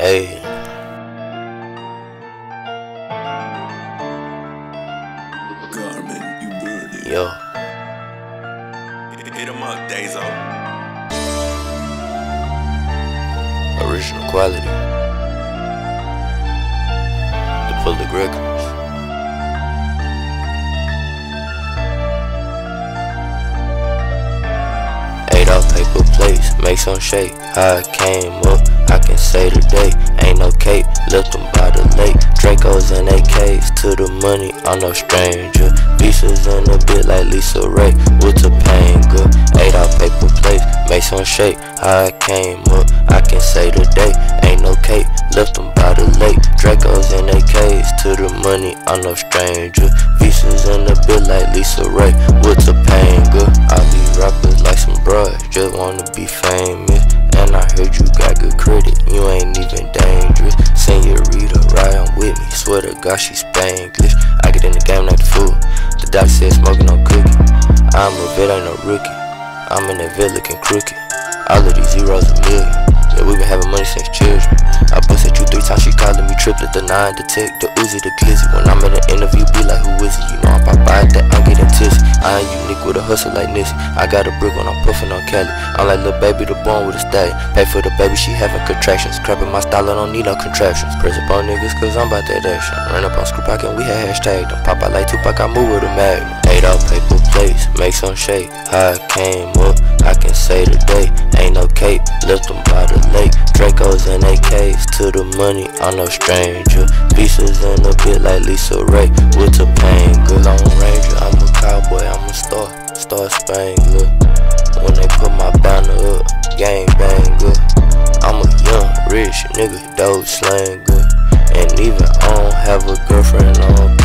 Hey. Garmin, you burning. Yo. Hit him up, Dazo. Original quality. The Public Records. Ate off paper plates, make some shake. How I came up, I can say today. Ain't no cape, left them by the lake. Dracos in and AKs to the money, I'm no stranger. Visas in a bit like Lisa Ray with Topanga. Ate off paper plates, make some shake. How I came up, I can say today. Ain't no cape, left them by the lake. Dracos in and AKs to the money, I'm no stranger. Visas in a bit like Lisa Ray with Topanga. I be rappers like some bruh, just wanna be famous. God she Spanglish. I get in the game like the fool. The doc said smoking no cookie. I'm a vet, ain't no rookie. I'm in that vet looking crooked. All of these zeros a million. Yeah, we been having money since children. I bust three times, she calling me triplet, the nine, the tech, the Uzi, the glizzy. When I'm in an interview, be like, who is he? You know I'm pop out that, I'm getting tipsy. I ain't unique with a hustle like this. I got a brick when I'm puffing on Cali. I'm like little baby, the born with a stallion. Pay for the baby, she having contractions. Crapping my style, I don't need no contractions. Press up on niggas, cause I'm about that action. Ran up on screw pocket, we had hashtag them. Pop out like Tupac, I move with a magnum. Ate off paper plates, make some shake. How I came up, I can say today. Ain't no cape, left them by the lake. Dracos and AKs to the money, I'm no stranger. Pieces in a bit like Lisa Ray with Topanga. Lone Ranger, I'm a cowboy, I'm a star, star spangler. When they put my banner up, gang banger. I'm a young, rich nigga, dope slanger. And even I don't have a girlfriend, I don't.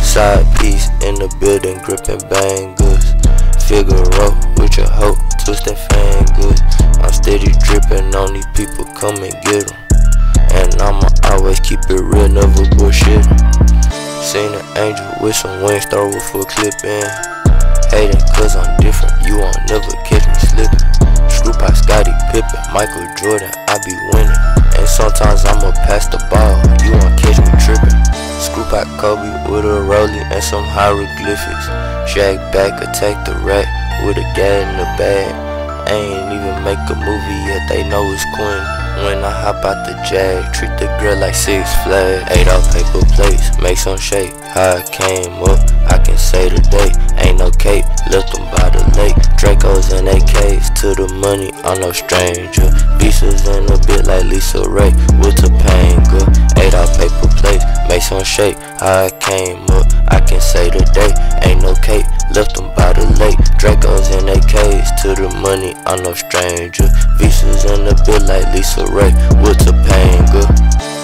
Side piece in the building, gripping bangers. Figaro with your hoe, twisting fingers. I'm steady dripping on these people, come and get 'em. And I'ma always keep it real, never bullshit. Seen an angel with some wings, throw it for clipping. Hating cause I'm different, you won't never catch me slipping. Screw by Scottie Pippen, Michael Jordan, I be winning. And sometimes I'ma pass the ball, you won't catch me tripping. Screw by Kobe with a rollie and some hieroglyphics. Shaq back, attack the rat with a gat in the bag. I ain't even make a movie yet, they know it's Quinn. When I hop out the jag, treat the girl like Six Flags. Ate off paper plates, make some shake. How I came up, I can say today. Ain't no cape, left them by the lake. Dracos and AKs to the money, I'm no stranger. Visas in a bit like Lisa Ray with Topanga. Some I came up, I can say today. Ain't no cape, left them by the lake. Dracos and AKs to the money, I'm no stranger. Visas in the bit like Lisa Ray with Topanga.